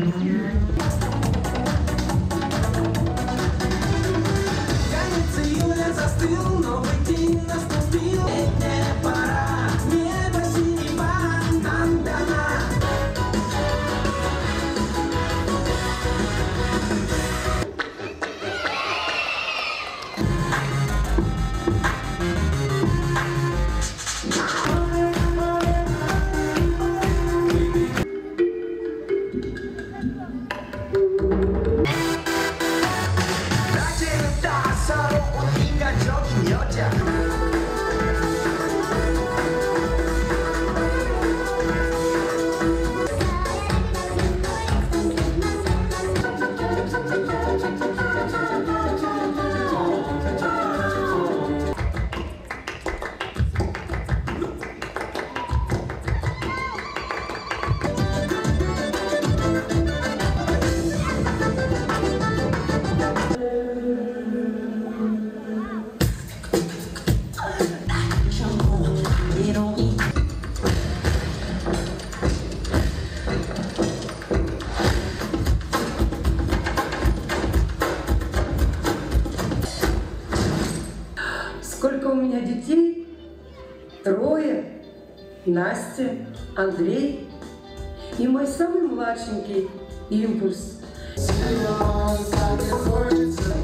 Конец июля застыл, новый день наступил. Сколько у меня детей? Трое. Настя, Андрей и мой самый младшенький Импульс. Хочется